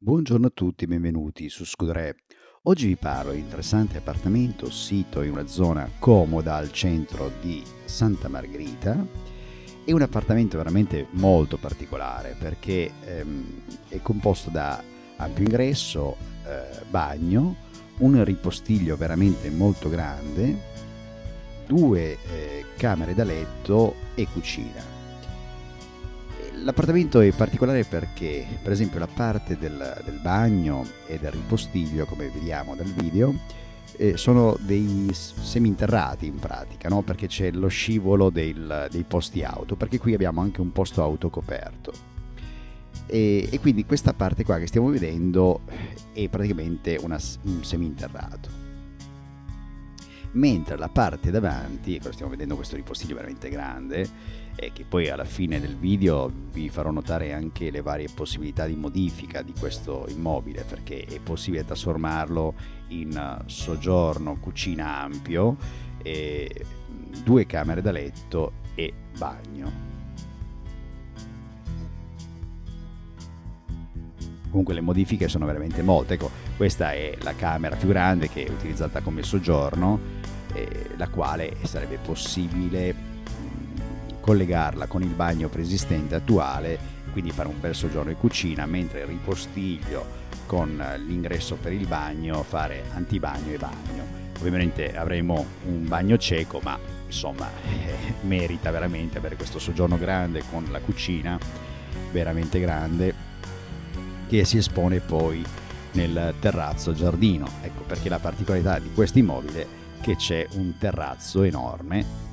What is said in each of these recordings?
Buongiorno a tutti, benvenuti su Scudere. Oggi vi parlo di un interessante appartamento sito in una zona comoda al centro di Santa Margherita. È un appartamento veramente molto particolare perché ehm, è composto da ampio ingresso, eh, bagno, un ripostiglio veramente molto grande, due eh, camere da letto e cucina L'appartamento è particolare perché, per esempio, la parte del, del bagno e del ripostiglio, come vediamo dal video, eh, sono dei seminterrati in pratica, no? perché c'è lo scivolo del, dei posti auto, perché qui abbiamo anche un posto auto coperto. E, e quindi questa parte qua che stiamo vedendo è praticamente una, un seminterrato mentre la parte davanti, stiamo vedendo questo ripostiglio veramente grande, e che poi alla fine del video vi farò notare anche le varie possibilità di modifica di questo immobile, perché è possibile trasformarlo in soggiorno, cucina ampio, due camere da letto e bagno. comunque le modifiche sono veramente molte. Ecco, questa è la camera più grande che è utilizzata come soggiorno, eh, la quale sarebbe possibile collegarla con il bagno preesistente attuale, quindi fare un bel soggiorno in cucina, mentre il ripostiglio con l'ingresso per il bagno fare antibagno e bagno. Ovviamente avremo un bagno cieco, ma insomma eh, merita veramente avere questo soggiorno grande con la cucina veramente grande che si espone poi nel terrazzo giardino. Ecco perché la particolarità di questo immobile è che c'è un terrazzo enorme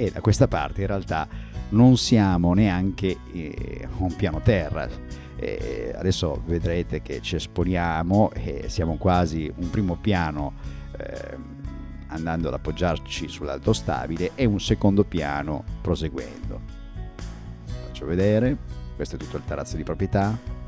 e da questa parte in realtà non siamo neanche eh, un piano terra. Eh, adesso vedrete che ci esponiamo e siamo quasi un primo piano eh, andando ad appoggiarci sull'alto stabile e un secondo piano proseguendo. Faccio vedere questo è tutto il terrazzo di proprietà.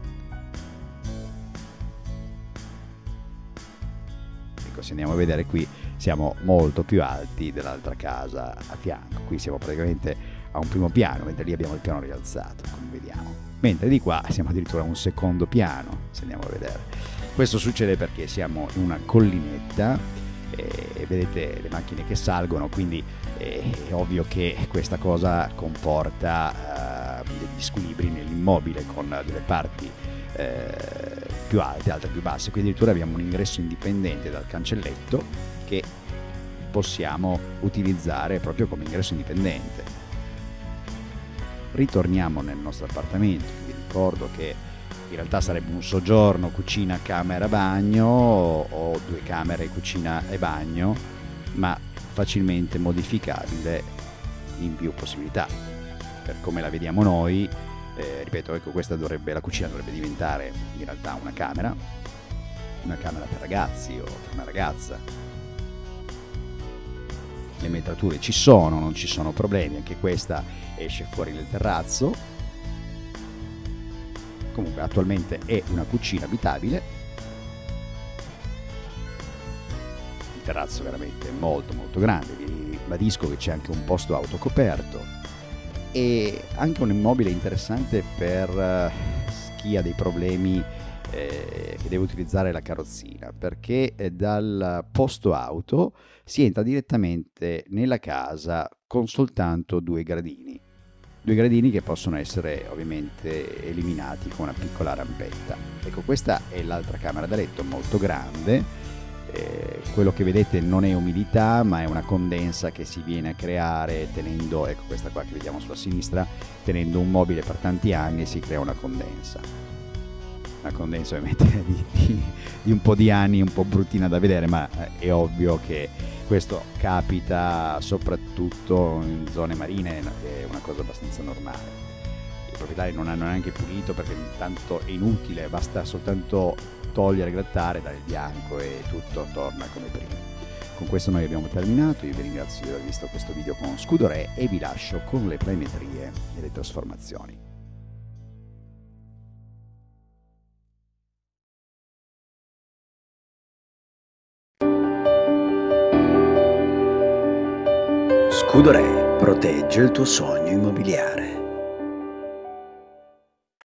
Andiamo a vedere qui siamo molto più alti dell'altra casa a fianco. Qui siamo praticamente a un primo piano, mentre lì abbiamo il piano rialzato, come vediamo. Mentre di qua siamo addirittura a un secondo piano, se andiamo a vedere. Questo succede perché siamo in una collinetta e vedete le macchine che salgono, quindi è ovvio che questa cosa comporta degli squilibri nell'immobile con delle parti eh, più alte, altre più basse. Qui addirittura abbiamo un ingresso indipendente dal cancelletto che possiamo utilizzare proprio come ingresso indipendente. Ritorniamo nel nostro appartamento, vi ricordo che in realtà sarebbe un soggiorno cucina, camera, bagno o due camere, cucina e bagno, ma facilmente modificabile in più possibilità per come la vediamo noi, eh, ripeto, ecco, questa dovrebbe, la cucina dovrebbe diventare in realtà una camera, una camera per ragazzi o per una ragazza. Le metrature ci sono, non ci sono problemi, anche questa esce fuori del terrazzo. Comunque attualmente è una cucina abitabile. Il terrazzo veramente molto molto grande, vi ribadisco che c'è anche un posto autocoperto e anche un immobile interessante per uh, chi ha dei problemi eh, che deve utilizzare la carrozzina perché eh, dal posto auto si entra direttamente nella casa con soltanto due gradini. Due gradini che possono essere ovviamente eliminati con una piccola rampetta. Ecco questa è l'altra camera da letto molto grande eh, quello che vedete non è umidità ma è una condensa che si viene a creare tenendo, ecco questa qua che vediamo sulla sinistra, tenendo un mobile per tanti anni si crea una condensa. Una condensa ovviamente di, di, di un po' di anni, un po' bruttina da vedere, ma eh, è ovvio che questo capita soprattutto in zone marine, è una cosa abbastanza normale i proprietari non hanno neanche pulito perché intanto è inutile, basta soltanto togliere, grattare, dare il bianco e tutto torna come prima. Con questo noi abbiamo terminato, io vi ringrazio di aver visto questo video con Scudo Re e vi lascio con le planimetrie e le trasformazioni. Scudo Re protegge il tuo sogno immobiliare.